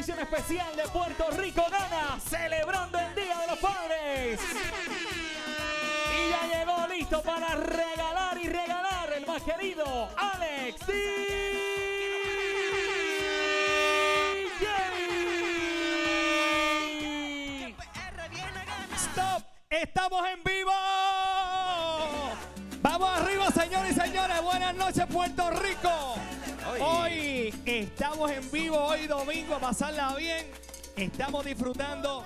edición especial de Puerto Rico Gana, celebrando el Día de los Padres. Y ya llegó listo para regalar y regalar el más querido Alex DJ. Stop, estamos en vivo. Estamos en vivo, hoy domingo, a pasarla bien. Estamos disfrutando.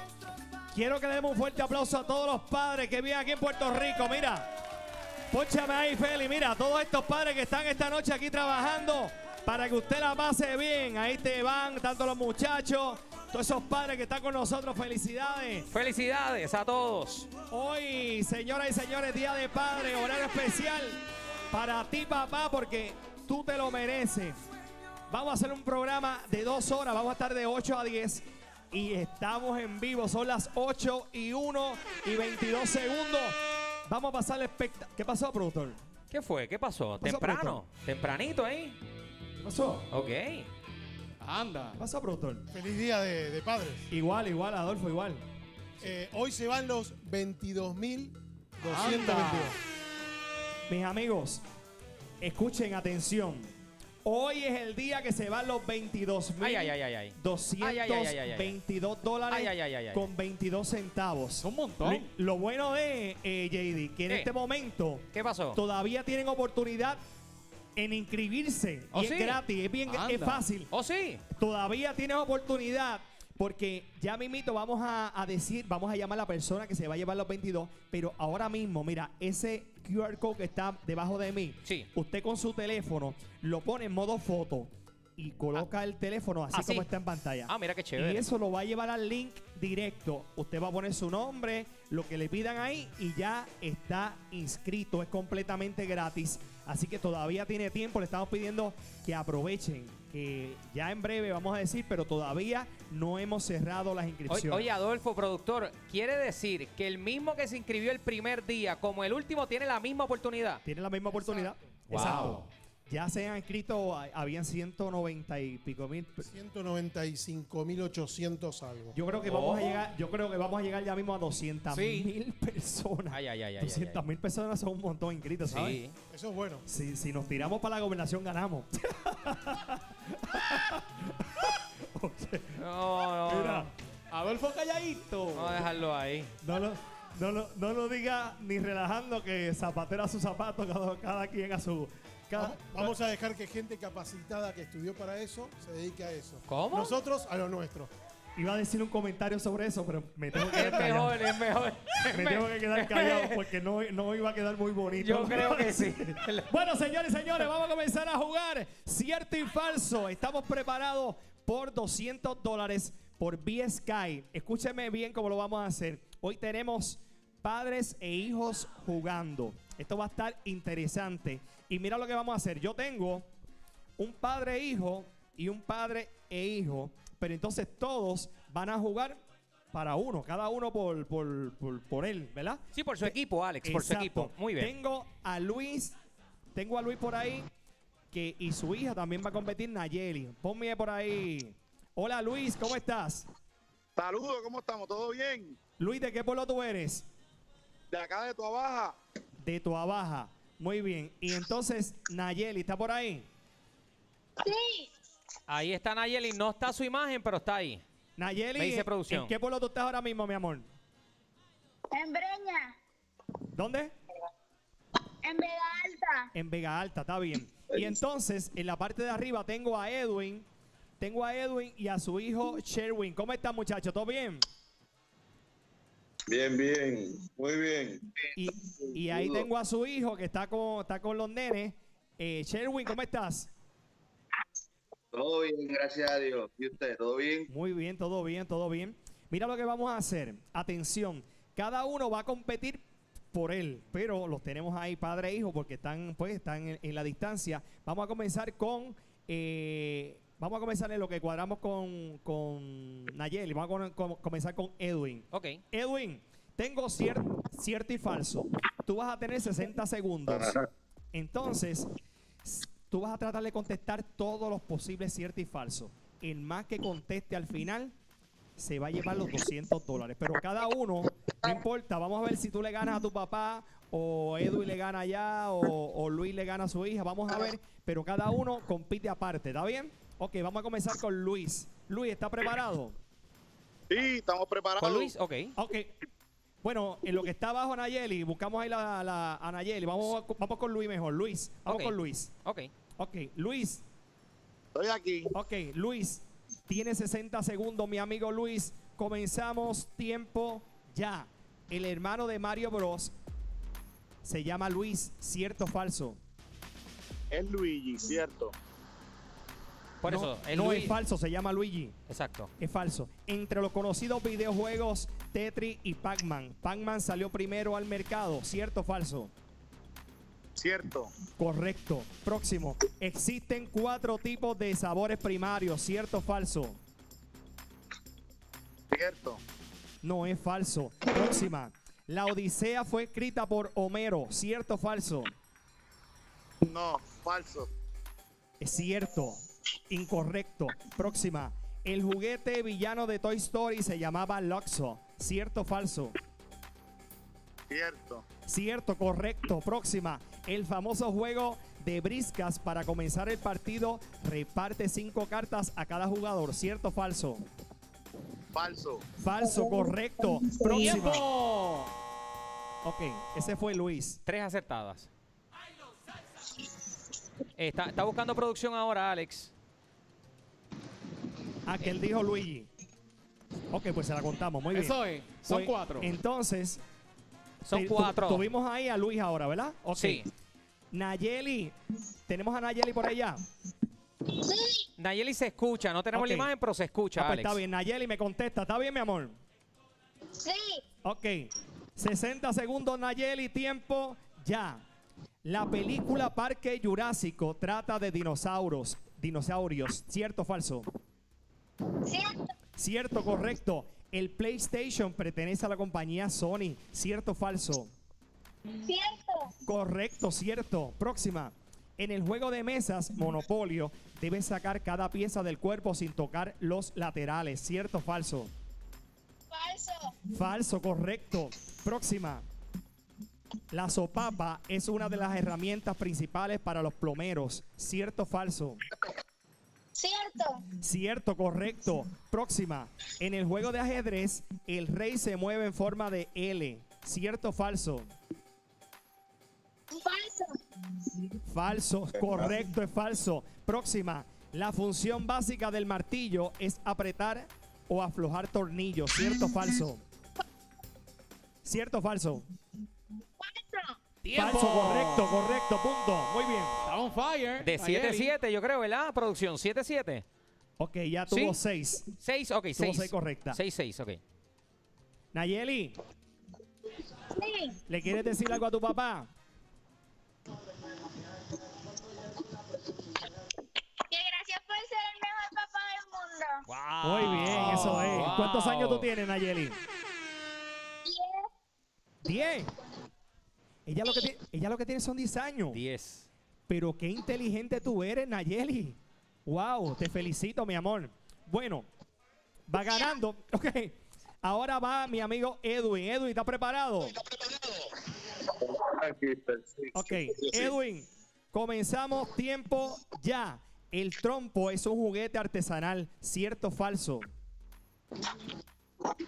Quiero que le demos un fuerte aplauso a todos los padres que viven aquí en Puerto Rico. Mira, Pónchame ahí, Feli. Mira, todos estos padres que están esta noche aquí trabajando para que usted la pase bien. Ahí te van, tanto los muchachos, todos esos padres que están con nosotros. Felicidades. Felicidades a todos. Hoy, señoras y señores, Día de Padre, horario especial para ti, papá, porque tú te lo mereces. Vamos a hacer un programa de dos horas, vamos a estar de 8 a 10 y estamos en vivo. Son las 8 y 1 y 22 segundos. Vamos a pasar el espectáculo. ¿Qué pasó, productor? ¿Qué fue? ¿Qué pasó? pasó, Temprano. Tempranito ahí. ¿Qué pasó? Ok. Anda. ¿Qué pasó, productor? Feliz día de, de padres. Igual, igual, Adolfo, igual. Eh, hoy se van los 22.222. Mis amigos, escuchen atención. Hoy es el día que se van los 22 mil Ay, ay, ay, ay, ay. Ay, ay, ay, ay, ay, ay. 222 dólares Ay, ay, ay, ay, ay. con 22 centavos. Un montón. Lo, bueno de eh, JD, que en ¿Qué? este momento ¿Qué pasó? todavía tienen oportunidad en inscribirse. ¿Oh, y sí? es gratis, es bien es fácil. ¿Oh, sí? Todavía tienes oportunidad porque ya mismito vamos a, a decir, vamos a llamar a la persona que se va a llevar los 22, pero ahora mismo, mira, ese QR code que está debajo de mí, Sí. usted con su teléfono lo pone en modo foto y coloca el teléfono así ¿Ah, sí? como está en pantalla. Ah, mira qué Y chévere. eso lo va a llevar al link directo. Usted va a poner su nombre, lo que le pidan ahí y ya está inscrito. Es completamente gratis. Así que todavía tiene tiempo. Le estamos pidiendo que aprovechen. Que ya en breve vamos a decir, pero todavía no hemos cerrado las inscripciones. oye, Adolfo, productor, quiere decir que el mismo que se inscribió el primer día como el último tiene la misma oportunidad. Tiene la misma oportunidad. Wow. Exacto. Ya se han inscrito, habían 190 y pico mil. 195.800 algo. Yo creo que vamos a Oh. llegar, yo creo que vamos a llegar ya mismo a 200 Sí. mil personas. Ay, ay, ay, ay, ay, 200 mil personas son un montón inscritos, ¿sabes? Sí. Eso es bueno. Si, si nos tiramos para la gobernación, ganamos. No, no, Mira, no. Adolfo calladito. Vamos a dejarlo ahí. No lo, no, lo, no lo diga ni relajando que zapatera a su zapato, cada, cada quien a su. cada- Vamos, vamos a dejar que gente capacitada que estudió para eso se dedique a eso. ¿Cómo? Nosotros a lo nuestro. Iba a decir un comentario sobre eso, pero me tengo que Es quedar callado. mejor, es mejor. Me tengo que quedar callado porque no, no iba a quedar muy bonito. Yo creo que sí. Bueno, señores y señores, vamos a comenzar a jugar cierto y falso. Estamos preparados por 200 dólares por B-Sky. Escúcheme bien cómo lo vamos a hacer. Hoy tenemos padres e hijos jugando. Esto va a estar interesante. Y mira lo que vamos a hacer. Yo tengo un padre e hijo y un padre e hijo. Pero entonces todos van a jugar para uno, cada uno por, por, por, por él, ¿verdad? Sí, por su equipo, Alex, por su equipo. Muy bien. Tengo a Luis, tengo a Luis por ahí, que y su hija también va a competir, Nayeli. Ponme por ahí. Hola Luis, ¿cómo estás? Saludos, ¿cómo estamos? ¿Todo bien? Luis, ¿de qué pueblo tú eres? De acá de tu Baja. De Toabaja. Muy bien. Y entonces, Nayeli, ¿está por ahí? Ahí está Nayeli. No está su imagen, pero está ahí. Nayeli, Me dice ¿en- producción. ¿en qué pueblo tú estás ahora mismo, mi amor? En Breña, ¿Dónde? en Vega Alta. En Vega Alta, está bien. Y entonces, en la parte de arriba tengo a Edwin. Tengo a Edwin y a su hijo Sherwin. ¿Cómo están, muchachos? ¿Todo bien? Bien, bien. Muy bien. Y, y ahí tengo a su hijo que está con, está con los nenes. Eh, Sherwin, ¿cómo estás? Todo bien, gracias a Dios. ¿Y usted? ¿Todo bien? Muy bien, todo bien, todo bien. Mira lo que vamos a hacer. Atención, cada uno va a competir por él, pero los tenemos ahí padre e hijo porque están, pues, están en, en la distancia. Vamos a comenzar con, eh, vamos a comenzar en lo que cuadramos con, con Nayeli. Vamos a con- con- comenzar con Edwin. Ok. Edwin, tengo cier- cierto y falso. Tú vas a tener 60 segundos. Entonces, tú vas a tratar de contestar todos los posibles cierto y falso. el más que conteste al final se va a llevar los 200 dólares. Pero cada uno, no importa, vamos a ver si tú le ganas a tu papá o Edwin le gana allá o, o Luis le gana a su hija. Vamos a ver, pero cada uno compite aparte, ¿está bien? Ok, vamos a comenzar con Luis. Luis, ¿está preparado? Sí, estamos preparados. Con Luis, ok. Ok. Bueno, en lo que está abajo Anayeli, buscamos ahí la, la Anayeli. Vamos, vamos con Luis mejor. Luis, vamos con Luis. Ok. Ok, Luis, Estoy aquí. ok, Luis, tiene 60 segundos, mi amigo Luis. Comenzamos tiempo ya. El hermano de Mario Bros se llama Luis, ¿cierto o falso? Es Luigi, ¿cierto? Por no, eso, el no Luis- es falso, se llama Luigi. Exacto. Es falso. Entre los conocidos videojuegos Tetris y Pac-Man, Pac-Man salió primero al mercado, ¿cierto o falso? Cierto. Correcto. Próximo. Existen cuatro tipos de sabores primarios, ¿cierto o falso? Cierto. No es falso. Próxima. La Odisea fue escrita por Homero, ¿cierto o falso? No, falso. Es cierto. Incorrecto. Próxima. El juguete villano de Toy Story se llamaba Luxo, ¿cierto o falso? Cierto. Cierto, correcto. Próxima. El famoso juego de briscas para comenzar el partido reparte cinco cartas a cada jugador. ¿Cierto o falso? Falso. Falso, correcto. Próxima. ¡Tiempo! Ok, ese fue Luis. Tres acertadas. Eh, Está, está buscando producción ahora, Alex. Ah, que él dijo Luigi. Ok, pues se la contamos. Muy bien. Eso es. Son Pues, cuatro. Entonces, Son te- tu- cuatro. tuvimos ahí a Luis ahora, ¿verdad? Ok. Sí. Nayeli. ¿Tenemos a Nayeli por allá? Nayeli se escucha. No tenemos la imagen, pero se escucha, Ah, pues Alex. está bien. Nayeli me contesta. ¿Está bien, mi amor? Sí. Ok. 60 segundos, Nayeli. Tiempo ya. La película Parque Jurásico trata de dinosaurios. Dinosaurios. ¿Cierto o falso? Cierto. Cierto, correcto. El PlayStation pertenece a la compañía Sony. ¿Cierto o falso? Cierto. Correcto, cierto. Próxima. En el juego de mesas Monopolio, debes sacar cada pieza del cuerpo sin tocar los laterales. ¿Cierto o falso? Falso. Falso, correcto. Próxima. La sopapa es una de las herramientas principales para los plomeros. ¿Cierto o falso? Cierto. Cierto, correcto. Próxima. En el juego de ajedrez, el rey se mueve en forma de L. ¿Cierto o falso? Falso. Falso, correcto, es falso. Próxima. La función básica del martillo es apretar o aflojar tornillos. ¿Cierto o falso? ¿Cierto o falso? Falso. Falso, correcto, correcto, punto. Muy bien. Está on fire. De Nayeli. 7-7, yo creo, ¿verdad? Producción, 7-7. Ok, ya tuvo ¿Sí? seis. 6, ok, 6. seis correctas. 6-6, ok. Nayeli, Sí. ¿le quieres decir algo a tu papá? Que gracias por ser el mejor papá del mundo. Wow. Muy bien, eso es. ¿Cuántos Wow. años tú tienes, Nayeli? Diez. Diez. Ella lo que, tiene, ella lo que tiene son 10 años. 10. Pero qué inteligente tú eres, Nayeli. Wow, te felicito, mi amor. Bueno, va ganando. Ok. Ahora va mi amigo Edwin. Edwin, ¿está preparado? Aquí está, sí. Ok. Edwin, comenzamos tiempo ya. El trompo es un juguete artesanal. ¿Cierto o falso?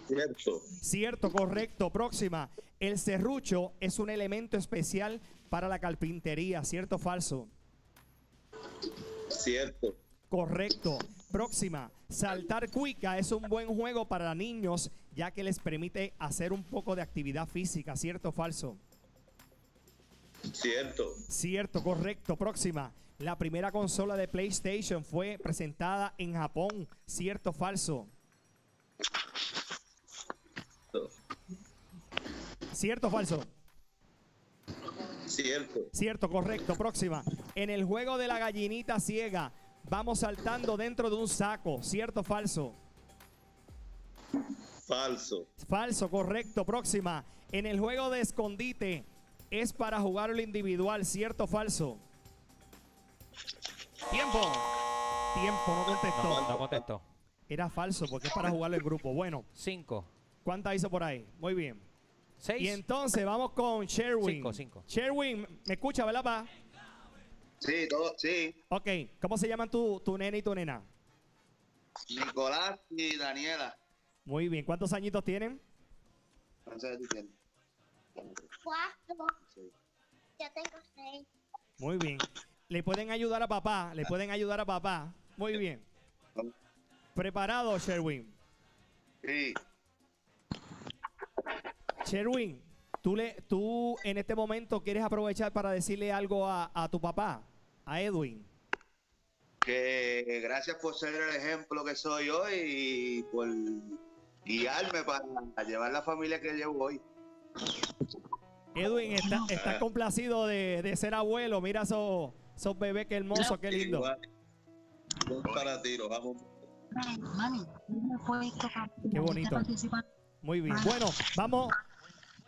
Cierto. Cierto, correcto. Próxima. El serrucho es un elemento especial para la carpintería. ¿Cierto o falso? Cierto. Correcto. Próxima. Saltar cuica es un buen juego para niños ya que les permite hacer un poco de actividad física. ¿Cierto o falso? Cierto. Cierto, correcto. Próxima. La primera consola de PlayStation fue presentada en Japón. ¿Cierto o falso? ¿Cierto o falso? Cierto. Cierto, correcto. Próxima. En el juego de la gallinita ciega, vamos saltando dentro de un saco. ¿Cierto o falso? Falso. Falso, correcto. Próxima. En el juego de escondite, es para jugarlo individual. ¿Cierto o falso? Tiempo. Tiempo, no contestó. No, no contestó. Era falso porque es para jugarlo en grupo. Bueno, Cinco. ¿cuántas hizo por ahí? Muy bien. Y entonces vamos con Sherwin. Cinco, cinco. Sherwin, ¿me escucha, verdad, pa? Sí, todo, sí. Ok, ¿cómo se llaman tu, tu nene y tu nena? Nicolás y Daniela. Muy bien, ¿cuántos añitos tienen? Cuatro. Sí. Ya tengo seis. Muy bien. Le pueden ayudar a papá, le pueden ayudar a papá. Muy bien. Preparado, Sherwin. Sí. Sherwin, ¿tú, le, tú en este momento quieres aprovechar para decirle algo a, a tu papá, a Edwin. Que gracias por ser el ejemplo que soy hoy y por guiarme para llevar la familia que llevo hoy. Edwin, está, está complacido de, de ser abuelo. Mira esos, esos bebés, qué hermoso, qué lindo. Igual. Para ti, los amo. Qué bonito. Muy bien. Bueno, vamos.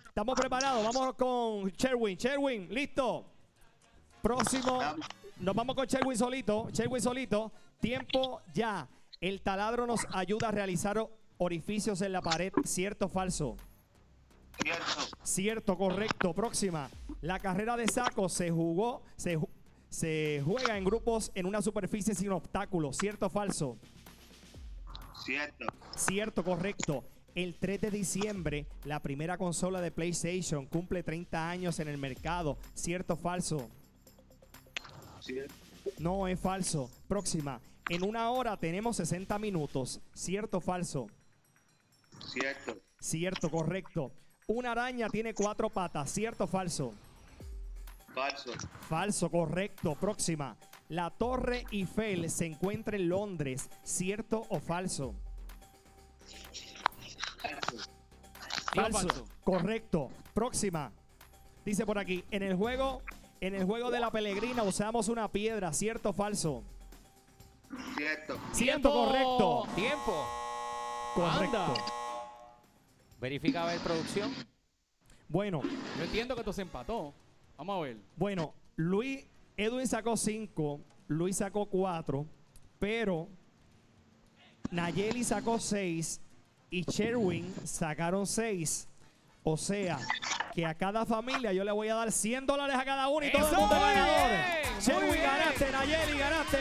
Estamos preparados. Vamos con Sherwin. Sherwin, listo. Próximo. Nos vamos con Sherwin solito. Sherwin solito. Tiempo ya. El taladro nos ayuda a realizar orificios en la pared. ¿Cierto o falso? Cierto. Cierto, correcto. Próxima. La carrera de saco se jugó, se, ju- se juega en grupos en una superficie sin obstáculos. ¿Cierto o falso? Cierto. Cierto, correcto. El 3 de diciembre, la primera consola de PlayStation cumple 30 años en el mercado. ¿Cierto o falso? No es falso. Próxima. En una hora tenemos 60 minutos. ¿Cierto o falso? Cierto. Cierto, correcto. Una araña tiene cuatro patas. ¿Cierto o falso? Falso. Falso, correcto. Próxima. La Torre Eiffel se encuentra en Londres. ¿Cierto o falso? Falso. Correcto. Próxima. Dice por aquí, en el juego, en el juego de la Pelegrina usamos una piedra, ¿cierto o falso? Cierto. Cierto, ¡Tiempo! correcto. Tiempo. Correcto. Anda. Verifica a ver producción. Bueno, Yo entiendo que esto se empató. Vamos a ver. bueno, Luis, Edwin sacó 5, Luis sacó 4, pero Nayeli sacó 6 y Sherwin sacaron 6. O sea, que a cada familia yo le voy a dar 100 dólares a cada uno y todo el mundo ganador. Sherwin ganaste, Nayeli ganaste.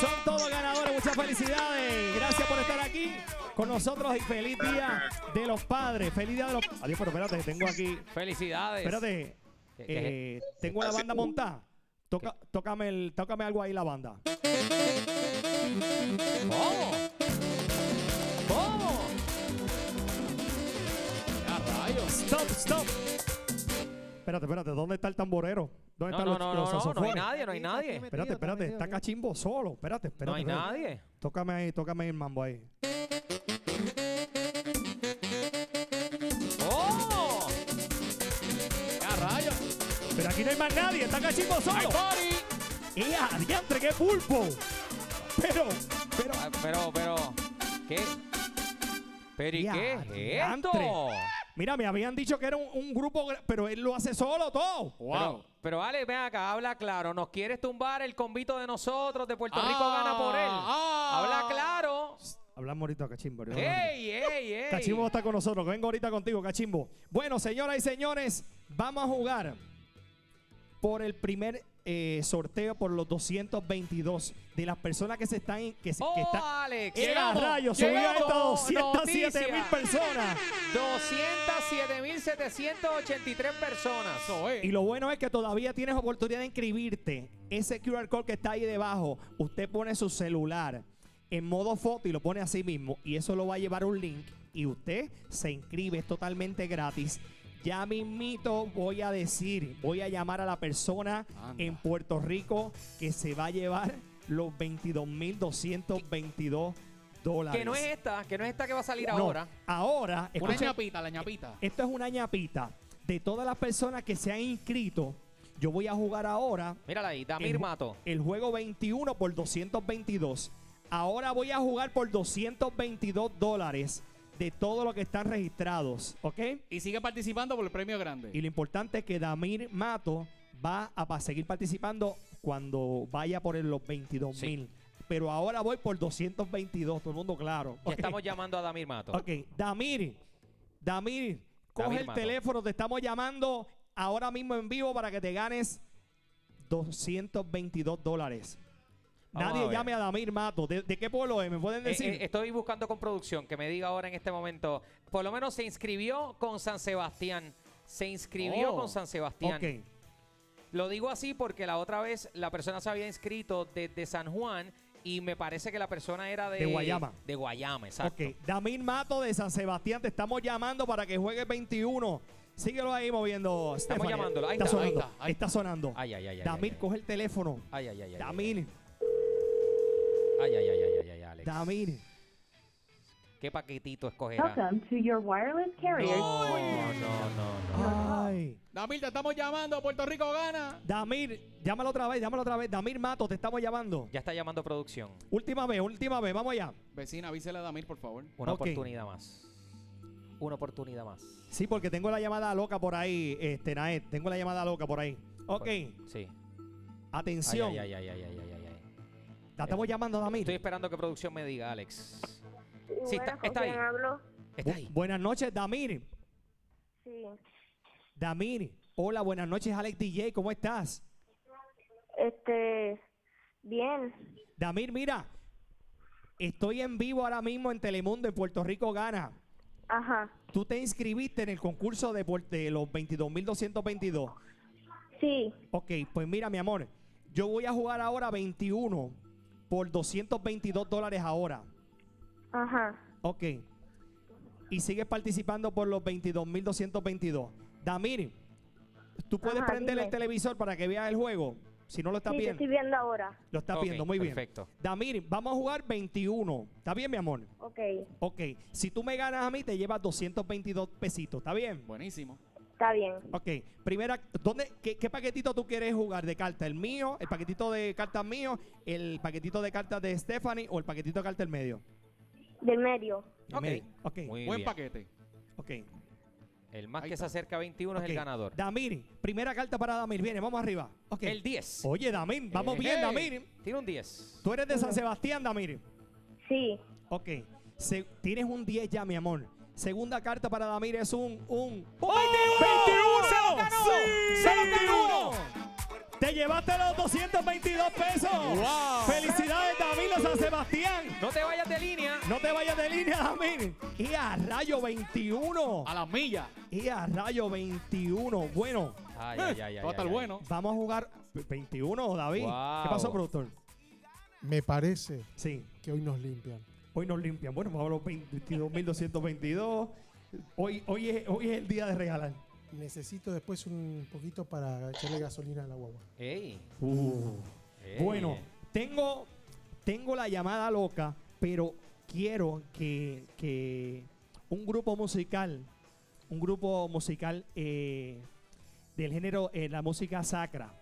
Son todos ganadores, muchas felicidades. Gracias por estar aquí con nosotros y feliz día de los padres. Feliz día de los Adiós, pero espérate, tengo aquí. Felicidades. Espérate, ¿Qué- qué- eh, tengo la banda montada. Toca, tócame, el, tócame algo ahí la banda. ¿Cómo? Stop, stop. Espérate, espérate, ¿dónde está el tamborero? ¿Dónde No, están no, los, no, los no, no, no hay saxofones? nadie, no hay nadie. Espérate, espérate, está cachimbo solo. Espérate, espérate. No hay espérate. nadie. Tócame ahí, tócame el mambo ahí. ¡Oh! ¡A rayos! Pero aquí no hay más nadie, está cachimbo ¡Hay solo. party! ¡Eh, adiantre, qué pulpo! Pero, pero, Ah, Pero, pero, ¿qué? ¿Pero y Ya, qué es diantre. esto? Mira, me habían dicho que era un, un grupo, pero él lo hace solo todo. ¡Wow! Pero, pero Ale, ven acá, habla claro. ¿Nos quieres tumbar el convito de nosotros? ¿De Puerto Rico gana por él? ah. Habla claro. Hablamos ahorita, cachimbo. ¡Ey, ey, ey! Cachimbo está con nosotros. Vengo ahorita contigo, Cachimbo. Bueno, señoras y señores, vamos a jugar por el primer eh, sorteo por los 222 de las personas que se están que, se- que ¡Oh, están Alex! ¡Eh, a Llegamos, rayos! Llegamos. esto a 207 mil personas. 207.783 personas. Eso es. Y lo bueno es que todavía tienes oportunidad de inscribirte. Ese QR code que está ahí debajo, usted pone su celular en modo foto y lo pone así mismo. Y eso lo va a llevar un link y usted se inscribe, es totalmente gratis. Ya mismito voy a decir, voy a llamar a la persona Anda. en Puerto Rico que se va a llevar los 22.222 dólares. Que no es esta, que no es esta que va a salir No, ahora. Ahora, Una escuchen, ñapita, la ñapita. esto es una ñapita. De todas las personas que se han inscrito, yo voy a jugar ahora Mírala ahí, Damir el, Mato. el juego 21 por 222. Ahora voy a jugar por 222 dólares de todo lo que están registrados, ¿ok? Y sigue participando por el premio grande. Y lo importante es que Damir Mato va a seguir participando cuando vaya por el- los 22 mil. pero ahora voy por 222, todo el mundo claro. Ya estamos llamando a Damir Mato. Ok, Damir, Damir, coge Damir el Mato. teléfono, te estamos llamando ahora mismo en vivo para que te ganes 222 dólares. Vamos Nadie llame a Damir Mato. ¿De, de qué pueblo es? ¿Me pueden Eh, decir? eh, estoy buscando con producción que me diga ahora en este momento. Por lo menos se inscribió con San Sebastián. Se inscribió Oh, con San Sebastián. ok. Lo digo así porque la otra vez la persona se había inscrito desde San Juan y me parece que la persona era de, De Guayama. De Guayama, exacto. Ok, Damir Mato de San Sebastián, te estamos llamando para que juegue 21. Síguelo ahí moviendo. Estamos Stephanie. llamándolo. Ahí está, está, ahí sonando. está, ahí está sonando. Ay, ay, ay, Damir, coge el teléfono. Ay, ay, ay, ay. Damir, Ay, ay, ay, ay, ay, ay, Alex. Damir. ¿Qué paquetito escogerá? Welcome to your wireless carrier. No, no, no, no. Ay. Damir, te estamos llamando. Puerto Rico gana. Damir, llámalo otra vez, llámalo otra vez. Damir Mato, te estamos llamando. Ya está llamando producción. Última vez, última vez, vamos allá. Vecina, avísele a Damir, por favor. Una Ok. oportunidad más. Una oportunidad más. Sí, porque tengo la llamada loca por ahí, este, Naed. Tengo la llamada loca por ahí. Ok, Sí. atención. Ay, ay, ay, ay, ay, ay, ay, ay. La estamos llamando, Damir. Estoy esperando que producción me diga, Alex. Sí, está, ¿con está ahí. hablo? Está Bu- ahí. buenas noches, Damir. Sí. Damir, hola, buenas noches, Alex DJ, ¿cómo estás? Este, bien. Damir, mira, estoy en vivo ahora mismo en Telemundo en Puerto Rico Gana. Ajá. Tú te inscribiste en el concurso de, por- de los 22.222. Sí. Ok, pues mira, mi amor, yo voy a jugar ahora 21 por 222 dólares ahora. Ajá. Ok. Y sigues participando por los 22.222. Damir, ¿tú puedes Ajá, prender el televisor para que veas el juego? Si no lo estás sí, viendo. estoy viendo ahora. Lo estás viendo, muy bien. perfecto. Damir, vamos a jugar 21. ¿Está bien, mi amor? Ok. Ok. Si tú me ganas a mí, te llevas 222 pesitos. ¿Está bien? Buenísimo. Está bien. Ok. Primera, ¿dónde, qué, qué paquetito tú quieres jugar de carta? ¿El mío? ¿El paquetito de cartas mío? ¿El paquetito de cartas de Stephanie? ¿O el paquetito de cartas del medio? Del medio. El Ok. medio. Ok. Muy Buen bien. paquete. Ok. El más Ahí que se acerca a 21 es el ganador. Damir, primera carta para Damir. Viene, vamos arriba. Ok. El 10. Oye, Damir, vamos Eh, bien, eh. Damir. Tiene un 10. Tú eres de San Sebastián, Damir. Sí. Ok. Se- tienes un 10 ya, mi amor. Segunda carta para Damir es un... un ¡Oh! ¡21! ¡Se lo ganó! ¡Sí! ¡Se lo ganó! Te llevaste los 222 pesos. ¡Wow! Felicidades, Damir San Sebastián. No te vayas de línea. No te vayas de línea, Damir. Y a rayo 21. A las millas. Y a rayo 21. Bueno, Ay, ay, ay, ay, el ay. bueno. vamos a jugar 21, David. Wow. ¿Qué pasó, productor? Me parece Sí. que hoy nos limpian. Hoy nos limpian. Bueno, vamos a los 22.222. Hoy, hoy, es, hoy es el día de regalar. Necesito después un poquito para echarle gasolina a la guagua. Ey. Ey. Uh. Bueno, tengo, tengo la llamada loca, pero quiero que, que un grupo musical, un grupo musical eh, del género, eh, la música sacra,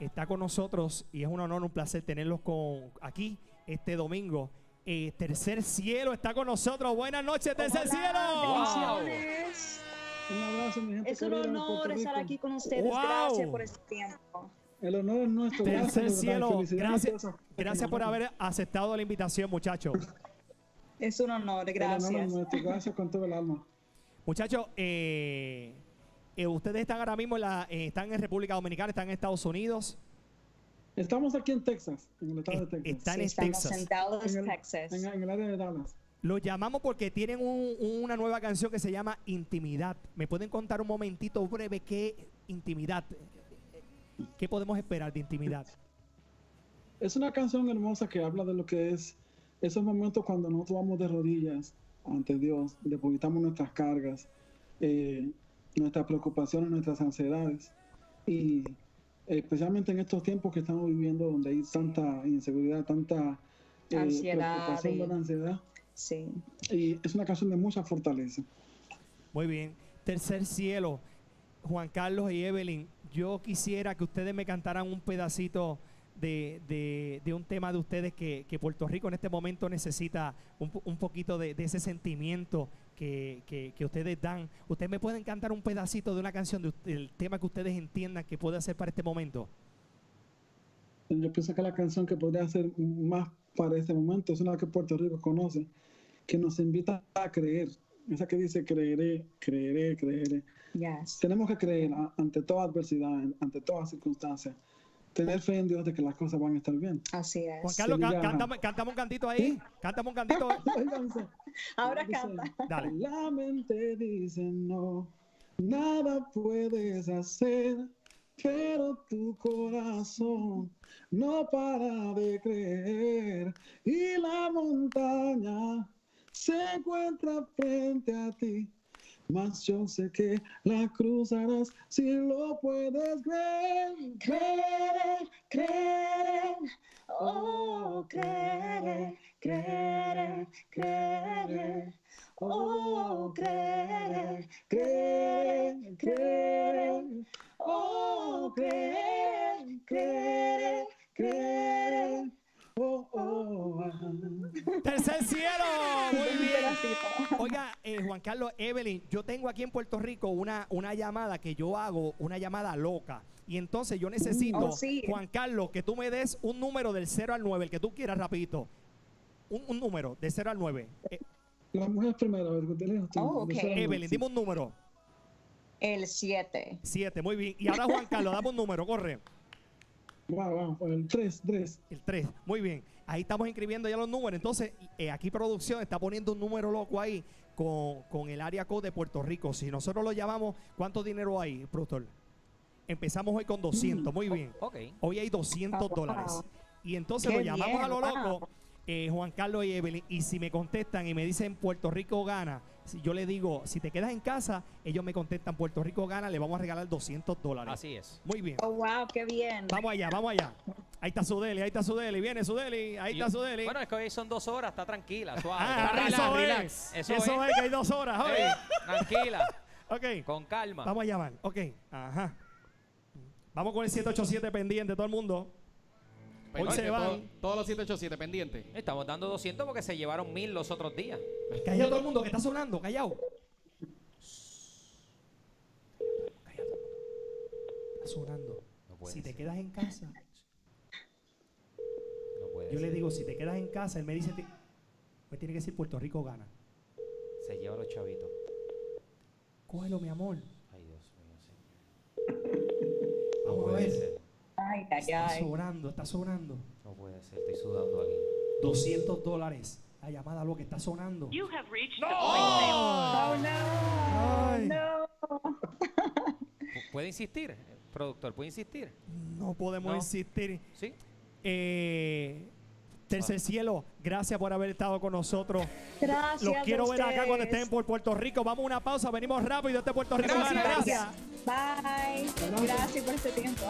está con nosotros y es un honor, un placer tenerlos con, aquí este domingo. Eh, Tercer Cielo está con nosotros. Buenas noches, Tercer Cielo. Bendiciones. Un abrazo, mi gente Es un honor estar aquí con ustedes. Wow. Gracias por este tiempo. El honor es nuestro. Tercer Gracias. Cielo, gracias, gracias por haber aceptado la invitación, muchachos. Es un honor, El honor es gracias. nuestro. Gracias con todo el alma. Muchachos, eh, eh, ustedes están ahora mismo en la, eh, están en República Dominicana, están en Estados Unidos. Estamos aquí en Texas, en el estado de Texas. están Sí, en estamos Texas. en Dallas, En el- Texas. En, en el área de Dallas. Los llamamos porque tienen un- una nueva canción que se llama Intimidad. ¿Me pueden contar un momentito breve qué intimidad? ¿Qué podemos esperar de intimidad? Es una canción hermosa que habla de lo que es esos momentos cuando nosotros vamos de rodillas ante Dios, depositamos nuestras cargas, eh, nuestras preocupaciones, nuestras ansiedades. Y especialmente en estos tiempos que estamos viviendo, donde hay tanta inseguridad, tanta eh, Ansiedad preocupación y- de la ansiedad. Sí. Y es una canción de mucha fortaleza. Muy bien. Tercer cielo, Juan Carlos y Evelyn, yo quisiera que ustedes me cantaran un pedacito de, de- de un tema de ustedes que, que Puerto Rico en este momento necesita un, un poquito de, de ese sentimiento que, que- que ustedes dan. ¿Ustedes me pueden cantar un pedacito de una canción de, del tema que ustedes entiendan que puede hacer para este momento? Yo pienso que la canción que podría ser más para este momento. Es una que Puerto Rico conoce, que nos invita a creer. Esa que dice creeré, creeré, creeré. Yes. Tenemos que creer ante toda adversidad, ante toda circunstancia. Tener fe en Dios de que las cosas van a estar bien. Así es. Juan Carlos, ca- Sevilla. cántame, cántame un cantito ahí. Cántame un cantito. Ahora Dice, canta. Dale. La mente dice no, nada puedes hacer, pero tu corazón no para de creer y la montaña se encuentra frente a ti. Mas yo sé que la cruzarás si lo puedes creer. Creer, creer, oh, creer, creer, creer, oh, creer, creer, creer, oh, creer, creer, creer, oh, oh, ah. Tercer cielo. Muy bien. Oiga, eh, Juan Carlos, Evelyn, yo tengo aquí en Puerto Rico una, una llamada que yo hago, una llamada loca. Y entonces yo necesito, Oh, sí. Juan Carlos, que tú me des un número del 0 al 9, el que tú quieras, rapidito. Un, un número, de 0 al 9. Eh, La mujer primero, a ver, de lejos, tú, Oh, de ok. cero a nueve, Evelyn, dime un número. El 7. 7, muy bien. Y ahora Juan Carlos, dame un número, corre. Wow, wow, el 3, 3. El 3, muy bien. Ahí estamos inscribiendo ya los números. Entonces, eh, aquí producción está poniendo un número loco ahí con, con el área code de Puerto Rico. Si nosotros lo llamamos, ¿cuánto dinero hay, productor? Empezamos hoy con 200, muy bien. Hoy hay 200 Oh, wow. dólares. Y entonces Qué lo llamamos bien, a lo wow. Eh, Juan Carlos y Evelyn. Y si me contestan y me dicen Puerto Rico gana, si yo le digo, si te quedas en casa, ellos me contestan Puerto Rico gana, le vamos a regalar 200 dólares. Así es. Muy bien. Oh, wow, qué bien. Vamos allá, vamos allá. Ahí está su deli, ahí está su deli. Viene su deli, ahí Y- está su deli. Bueno, es que hoy son dos horas, está tranquila, suave. ah, relax, eso relax. es. Eso Eso, es. es. que hay dos horas. Eh, oye. tranquila, Ok, con calma. vamos a llamar. Ok, ajá. Vamos con el 787 pendiente, todo el mundo. Hoy Pendiente, se todo- van. Todos los 787 pendientes. Estamos dando 200 porque se llevaron mil los otros días. Callado todo el mundo que está sonando, callado. Callado. Está sonando. No puede Si te ser. quedas en casa, No puede yo le ser. digo, si te quedas en casa, él me dice, ti- me tiene que decir Puerto Rico gana. Se lleva los chavitos. Cógelo, mi amor. Ay, Dios mío, señor. No Vamos a puede ver. ser. Está sobrando, está sobrando. No puede ser. Estoy sudando aquí. 200 dólares. La llamada lo que está sonando. Oh, no. Ay. No. Pu- ¿Puede insistir? Productor, ¿puede insistir? No podemos No. insistir. ¿Sí? Eh, Tercer cielo, gracias por haber estado con nosotros. Gracias. Los a quiero ver acá cuando estén por Puerto Rico. Vamos a una pausa, venimos rápido. Este Puerto Rico. Gracias. Gracias. Bye. Gracias por este tiempo.